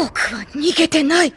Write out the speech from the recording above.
僕は逃げてない。